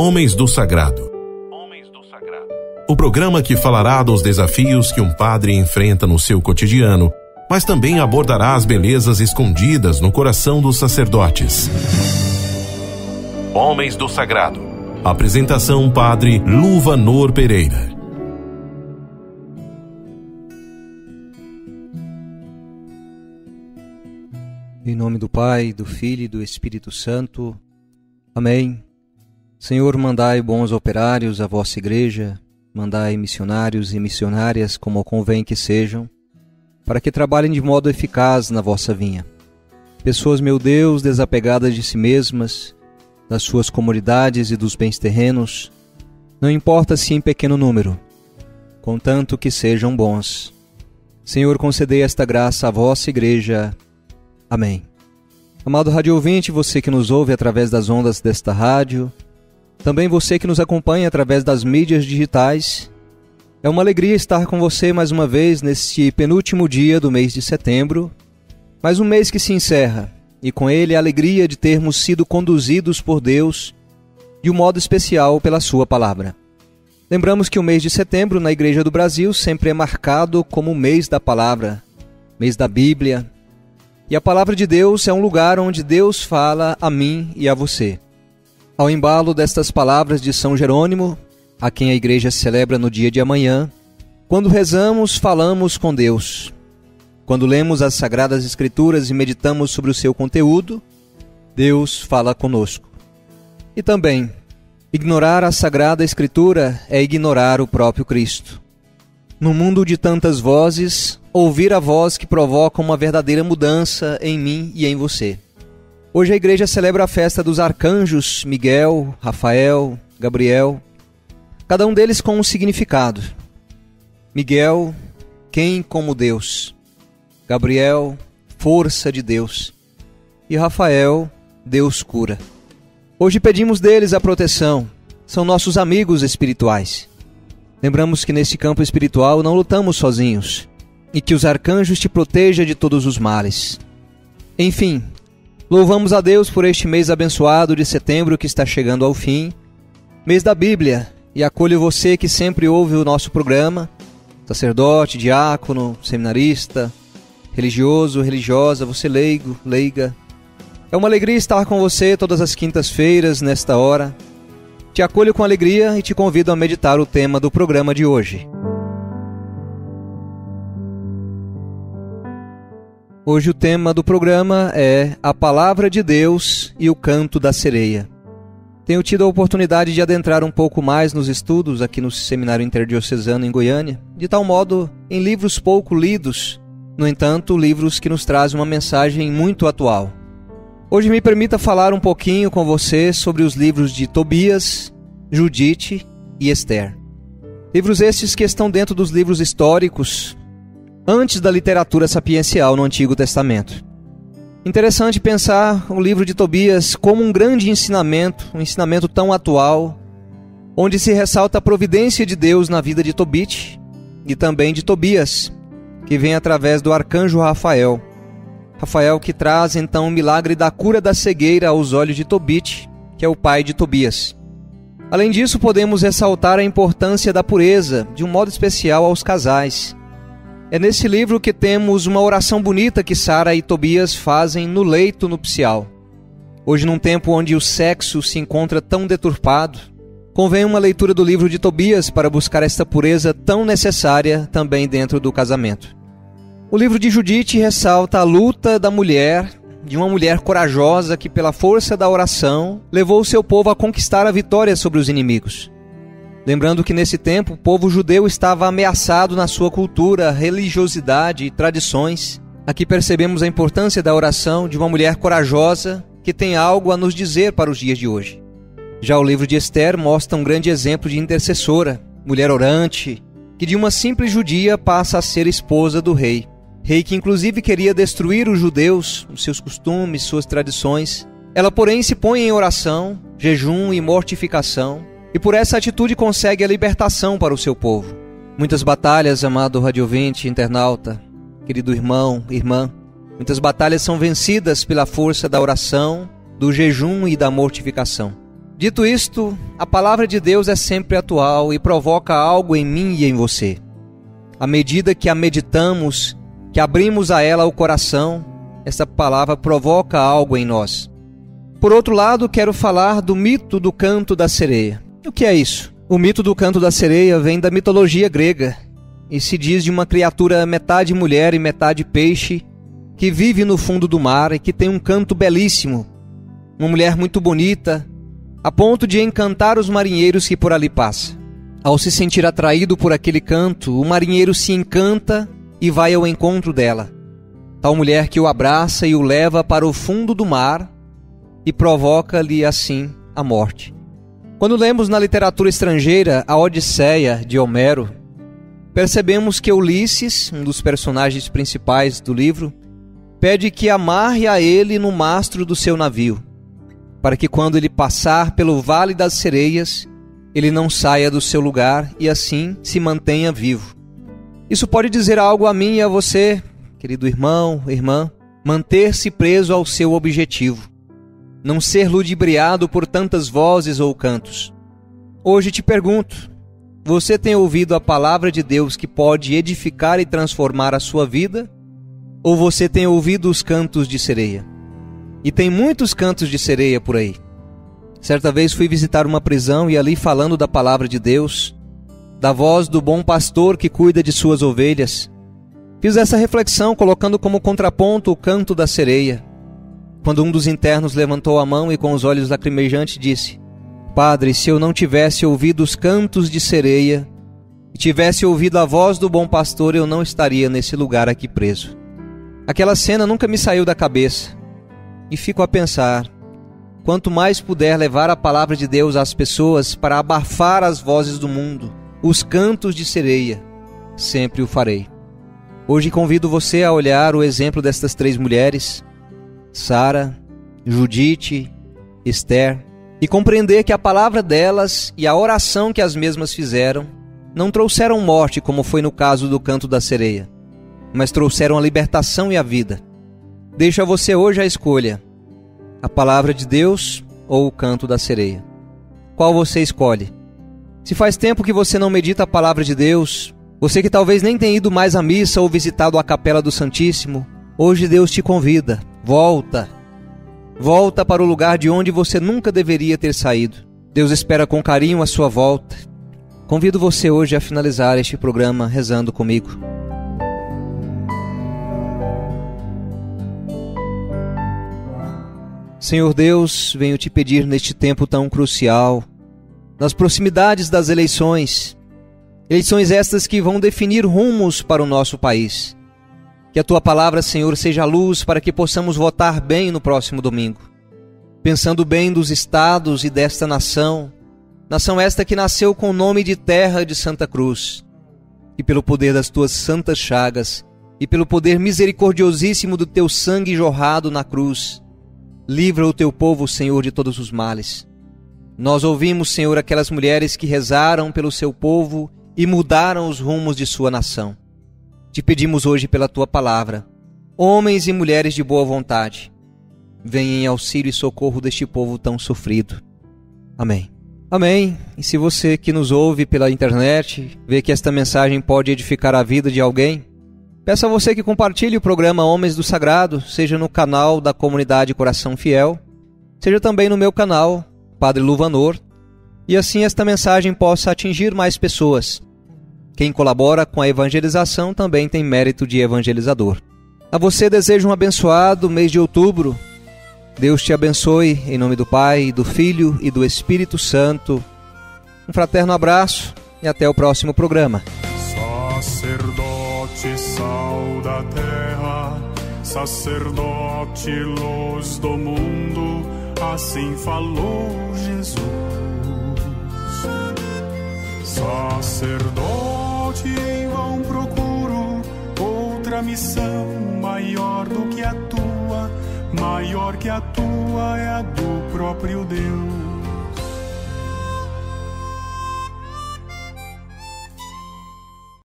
Homens do Sagrado. O programa que falará dos desafios que um padre enfrenta no seu cotidiano, mas também abordará as belezas escondidas no coração dos sacerdotes. Homens do Sagrado. Apresentação Padre Luvanor Pereira. Em nome do Pai, do Filho e do Espírito Santo. Amém. Senhor, mandai bons operários à vossa igreja, mandai missionários e missionárias como convém que sejam, para que trabalhem de modo eficaz na vossa vinha. Pessoas, meu Deus, desapegadas de si mesmas, das suas comunidades e dos bens terrenos, não importa se em pequeno número, contanto que sejam bons. Senhor, concedei esta graça à vossa igreja Amém. Amado rádio ouvinte, você que nos ouve através das ondas desta rádio, também você que nos acompanha através das mídias digitais, é uma alegria estar com você mais uma vez neste penúltimo dia do mês de setembro, mais um mês que se encerra, e com ele a alegria de termos sido conduzidos por Deus de um modo especial pela Sua palavra. Lembramos que o mês de setembro na Igreja do Brasil sempre é marcado como o mês da palavra, mês da Bíblia, e a palavra de Deus é um lugar onde Deus fala a mim e a você. Ao embalo destas palavras de São Jerônimo, a quem a igreja celebra no dia de amanhã, quando rezamos, falamos com Deus. Quando lemos as Sagradas Escrituras e meditamos sobre o seu conteúdo, Deus fala conosco. E também, ignorar a Sagrada Escritura é ignorar o próprio Cristo. No mundo de tantas vozes, ouvir a voz que provoca uma verdadeira mudança em mim e em você. Hoje a igreja celebra a festa dos arcanjos Miguel, Rafael, Gabriel, cada um deles com um significado. Miguel, quem como Deus. Gabriel, força de Deus. E Rafael, Deus cura. Hoje pedimos deles a proteção, são nossos amigos espirituais. Lembramos que nesse campo espiritual não lutamos sozinhos e que os arcanjos te protejam de todos os males. Enfim, louvamos a Deus por este mês abençoado de setembro que está chegando ao fim, mês da Bíblia, e acolho você que sempre ouve o nosso programa, sacerdote, diácono, seminarista, religioso, religiosa, você leigo, leiga. É uma alegria estar com você todas as quintas-feiras nesta hora te acolho com alegria e te convido a meditar o tema do programa de hoje. Hoje o tema do programa é a Palavra de Deus e o Canto da Sereia. Tenho tido a oportunidade de adentrar um pouco mais nos estudos aqui no Seminário Interdiocesano em Goiânia, de tal modo em livros pouco lidos, no entanto, livros que nos trazem uma mensagem muito atual. Hoje me permita falar um pouquinho com você sobre os livros de Tobias, Judite e Esther. Livros estes que estão dentro dos livros históricos antes da literatura sapiencial no Antigo Testamento. Interessante pensar o livro de Tobias como um grande ensinamento, um ensinamento tão atual, onde se ressalta a providência de Deus na vida de Tobit e também de Tobias, que vem através do arcanjo Rafael Rafael que traz então o milagre da cura da cegueira aos olhos de Tobit, que é o pai de Tobias. Além disso, podemos ressaltar a importância da pureza, de um modo especial aos casais. É nesse livro que temos uma oração bonita que Sara e Tobias fazem no leito nupcial. Hoje, num tempo onde o sexo se encontra tão deturpado, convém uma leitura do livro de Tobias para buscar esta pureza tão necessária também dentro do casamento. O livro de Judite ressalta a luta da mulher, de uma mulher corajosa que, pela força da oração, levou seu povo a conquistar a vitória sobre os inimigos. Lembrando que nesse tempo o povo judeu estava ameaçado na sua cultura, religiosidade e tradições. Aqui percebemos a importância da oração de uma mulher corajosa que tem algo a nos dizer para os dias de hoje. Já o livro de Esther mostra um grande exemplo de intercessora, mulher orante, que de uma simples judia passa a ser esposa do rei rei que inclusive queria destruir os judeus, os seus costumes, suas tradições. Ela, porém, se põe em oração, jejum e mortificação, e por essa atitude consegue a libertação para o seu povo. Muitas batalhas, amado radiovente, internauta, querido irmão, irmã, muitas batalhas são vencidas pela força da oração, do jejum e da mortificação. Dito isto, a palavra de Deus é sempre atual e provoca algo em mim e em você. À medida que a meditamos, que abrimos a ela o coração, essa palavra provoca algo em nós. Por outro lado, quero falar do mito do canto da sereia. O que é isso? O mito do canto da sereia vem da mitologia grega e se diz de uma criatura metade mulher e metade peixe que vive no fundo do mar e que tem um canto belíssimo. Uma mulher muito bonita, a ponto de encantar os marinheiros que por ali passam. Ao se sentir atraído por aquele canto, o marinheiro se encanta e vai ao encontro dela. Tal mulher que o abraça e o leva para o fundo do mar e provoca-lhe assim a morte. Quando lemos na literatura estrangeira a Odisseia de Homero, percebemos que Ulisses, um dos personagens principais do livro, pede que amarre a ele no mastro do seu navio para que quando ele passar pelo vale das sereias, ele não saia do seu lugar e assim se mantenha vivo. Isso pode dizer algo a mim e a você, querido irmão, irmã, manter-se preso ao seu objetivo, não ser ludibriado por tantas vozes ou cantos. Hoje te pergunto: você tem ouvido a palavra de Deus que pode edificar e transformar a sua vida? Ou você tem ouvido os cantos de sereia? E tem muitos cantos de sereia por aí. Certa vez fui visitar uma prisão e ali falando da palavra de Deus, da voz do bom pastor que cuida de suas ovelhas, fiz essa reflexão colocando como contraponto o canto da sereia. Quando um dos internos levantou a mão e com os olhos lacrimejantes disse: Padre, se eu não tivesse ouvido os cantos de sereia e tivesse ouvido a voz do bom pastor, eu não estaria nesse lugar aqui preso. Aquela cena nunca me saiu da cabeça e fico a pensar: quanto mais puder levar a palavra de Deus às pessoas para abafar as vozes do mundo, os cantos de sereia, sempre o farei. Hoje convido você a olhar o exemplo destas três mulheres, Sara, Judite, Esther, e compreender que a palavra delas e a oração que as mesmas fizeram não trouxeram morte, como foi no caso do canto da sereia, mas trouxeram a libertação e a vida. Deixo a você hoje a escolha: a palavra de Deus ou o canto da sereia. Qual você escolhe? Se faz tempo que você não medita a palavra de Deus, você que talvez nem tenha ido mais à missa ou visitado a capela do Santíssimo, hoje Deus te convida. Volta. Volta para o lugar de onde você nunca deveria ter saído. Deus espera com carinho a sua volta. Convido você hoje a finalizar este programa rezando comigo. Senhor Deus, venho te pedir neste tempo tão crucial, nas proximidades das eleições, eleições estas que vão definir rumos para o nosso país. Que a tua palavra, Senhor, seja luz para que possamos votar bem no próximo domingo, pensando bem dos estados e desta nação, nação esta que nasceu com o nome de terra de Santa Cruz, e pelo poder das tuas santas chagas, e pelo poder misericordiosíssimo do teu sangue jorrado na cruz, Livra o teu povo, Senhor, de todos os males. Nós ouvimos, Senhor, aquelas mulheres que rezaram pelo seu povo e mudaram os rumos de sua nação. Te pedimos hoje pela tua palavra, homens e mulheres de boa vontade, venham em auxílio e socorro deste povo tão sofrido. Amém. Amém. E se você que nos ouve pela internet vê que esta mensagem pode edificar a vida de alguém, Peço a você que compartilhe o programa Homens do Sagrado, seja no canal da comunidade Coração Fiel, seja também no meu canal, Padre Luvanor, e assim esta mensagem possa atingir mais pessoas. Quem colabora com a evangelização também tem mérito de evangelizador. A você desejo um abençoado mês de outubro. Deus te abençoe em nome do Pai, do Filho e do Espírito Santo. Um fraterno abraço e até o próximo programa. Sacerdote, sal da terra, sacerdote, luz do mundo, assim falou Jesus. Sacerdote, outra missão maior do que a tua, maior que a tua é a do próprio Deus